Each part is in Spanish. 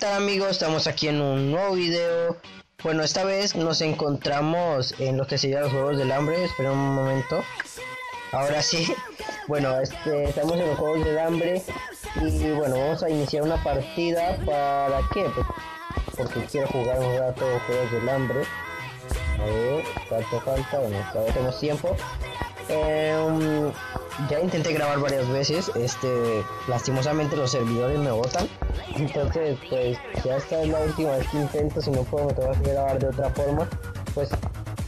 tal amigos? Estamos aquí en un nuevo video. Bueno, esta vez nos encontramos en lo que sería los Juegos del Hambre. Espera un momento. Ahora sí. Bueno, este, estamos en los Juegos del Hambre. Y bueno, vamos a iniciar una partida. ¿Para qué? Pues, porque quiero jugar un rato Juegos del Hambre. A ver, cuánto falta. Bueno, todavía tenemos tiempo. Eh, ya intenté grabar varias veces, este, lastimosamente los servidores me botan. Entonces, pues ya esta es la última vez que intento, si no puedo me tengo que grabar de otra forma, pues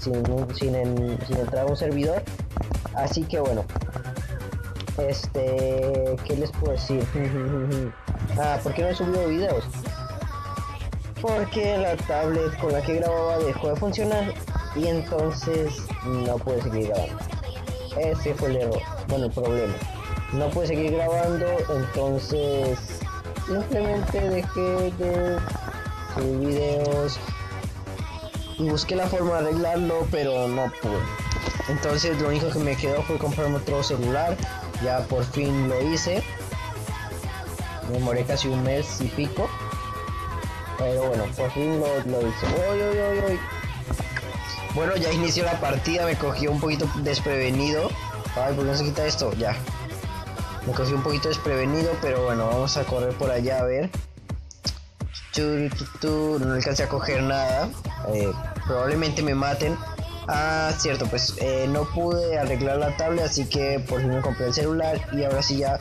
sin, sin, entrar a un servidor. Así que bueno, este, ¿qué les puedo decir? ah, ¿por qué no he subido videos? Porque la tablet con la que grababa dejó de funcionar y entonces no pude seguir grabando. Ese fue el error bueno, el problema. No pude seguir grabando, entonces simplemente dejé de subir videos y busqué la forma de arreglarlo, pero no pude. Entonces lo único que me quedó fue comprarme otro celular. Ya por fin lo hice. Me demoré casi un mes y pico. Pero bueno, por fin lo, hice. Bueno, ya inició la partida, me cogió un poquito desprevenido. Ay, ¿por qué no se quita esto? Ya. Me cogí un poquito desprevenido, pero bueno, vamos a correr por allá a ver. No alcancé a coger nada. Eh, probablemente me maten. Ah, cierto, pues eh, no pude arreglar la tablet, así que por fin me compré el celular y ahora sí ya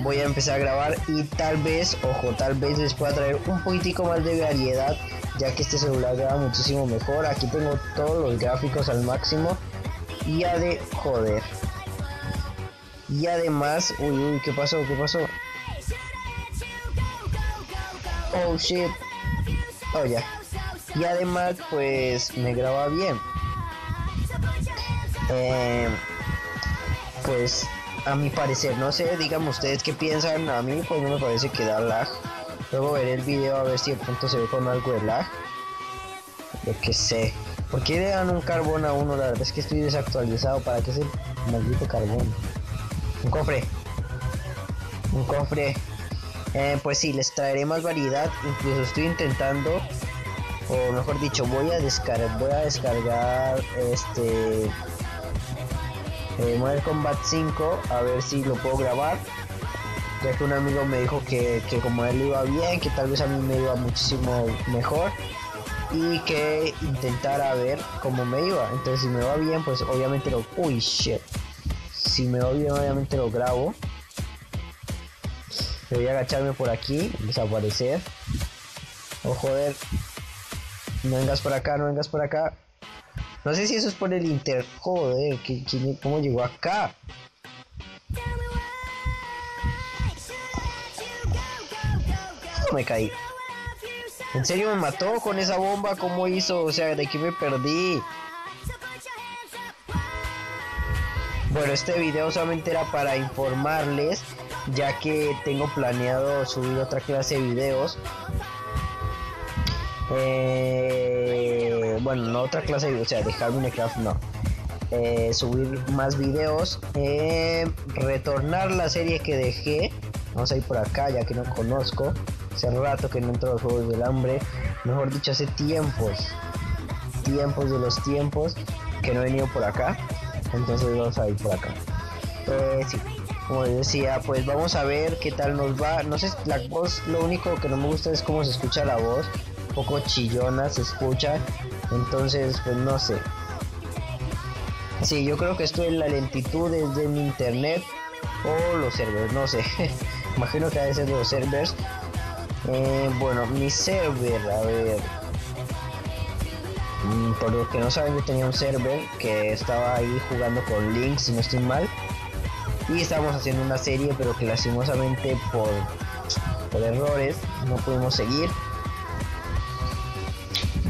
voy a empezar a grabar y tal vez, ojo, tal vez les pueda traer un poquitico más de variedad, ya que este celular graba muchísimo mejor. Aquí tengo todos los gráficos al máximo y ha de joder. Y además, uy, uy, ¿qué pasó? ¿Qué pasó? Oh shit. Oh ya. Y además, pues me graba bien. Eh, pues a mi parecer, no sé, díganme ustedes qué piensan. A mí, pues no me parece que da lag. Luego veré el video a ver si de pronto se ve con algo de lag. Lo que sé. ¿Por qué le dan un carbón a uno? La verdad es que estoy desactualizado. ¿Para qué es el maldito carbón? Un cofre. Un cofre. Eh, pues sí, les traeré más variedad. Incluso estoy intentando, o mejor dicho, voy a descargar, voy a descargar este eh, Modern Combat 5 a ver si lo puedo grabar. Que un amigo me dijo que, que como él iba bien, que tal vez a mí me iba muchísimo mejor y que intentara ver cómo me iba. Entonces si me va bien, pues obviamente lo... Uy, shit. Si me va bien obviamente lo grabo. Voy a agacharme por aquí desaparecer. Oh joder no vengas por acá no vengas por acá. No sé si eso es por el inter joder cómo llegó acá me caí en serio me mató con esa bomba cómo hizo o sea de que me perdí Bueno, este video solamente era para informarles, ya que tengo planeado subir otra clase de videos. Eh, bueno, no otra clase de videos, o sea, dejar Minecraft no. Eh, subir más videos. Eh, retornar la serie que dejé. Vamos a ir por acá, ya que no conozco. Hace rato que no entro a los juegos del hambre. Mejor dicho, hace tiempos. Tiempos de los tiempos que no he venido por acá entonces vamos a ir por acá eh, sí como decía pues vamos a ver qué tal nos va no sé la voz lo único que no me gusta es cómo se escucha la voz un poco chillona se escucha entonces pues no sé sí yo creo que esto es la lentitud desde mi internet o los servers no sé imagino que a veces los servers eh, bueno mi server a ver Mm, por los que no saben, yo tenía un server que estaba ahí jugando con links, si no estoy mal. Y estábamos haciendo una serie, pero que lastimosamente por, por errores no pudimos seguir.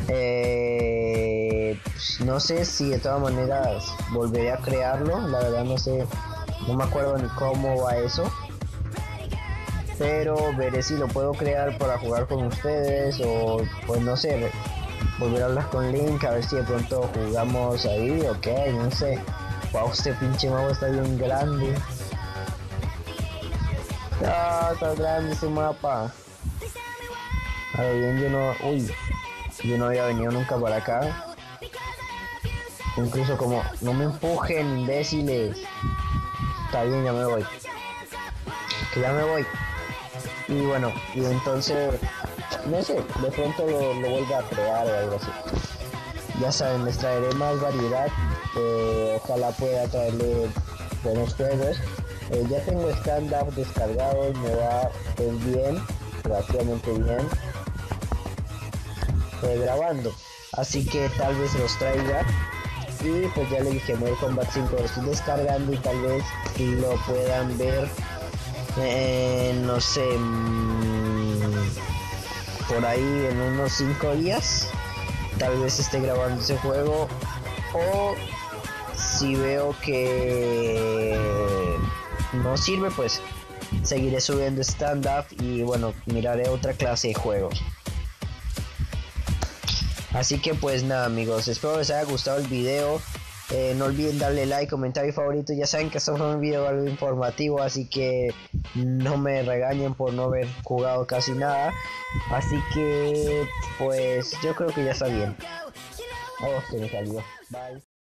Eh, pues, no sé si de todas maneras volveré a crearlo. La verdad no sé, no me acuerdo ni cómo va eso. Pero veré si lo puedo crear para jugar con ustedes o pues no sé volver a hablar con Link, a ver si de pronto jugamos ahí, ok, no sé. Wow, este pinche mapa está bien grande. Ah, está grande ese mapa. A bien, yo no... Uy, yo no había venido nunca para acá. Incluso como, no me empujen, imbéciles. Está bien, ya me voy. Que ya me voy. Y bueno, y entonces, no sé, de pronto lo, lo vuelva a crear o algo así. Ya saben, les traeré más variedad. ojalá pueda traerle buenos juegos. Eh, ya tengo stand-up descargado y me va pues, bien, relativamente bien. Eh, grabando. Así que tal vez los traiga y pues ya le dije Mortal Kombat 5 lo estoy descargando y tal vez lo puedan ver eh, no sé mm, por ahí en unos 5 días tal vez esté grabando ese juego o si veo que no sirve pues seguiré subiendo stand up y bueno miraré otra clase de juegos Así que pues nada amigos, espero les haya gustado el video. Eh, no olviden darle like, comentario favorito. Ya saben que esto fue un video algo informativo, así que no me regañen por no haber jugado casi nada. Así que pues yo creo que ya está bien. Oh, se me salió. Bye.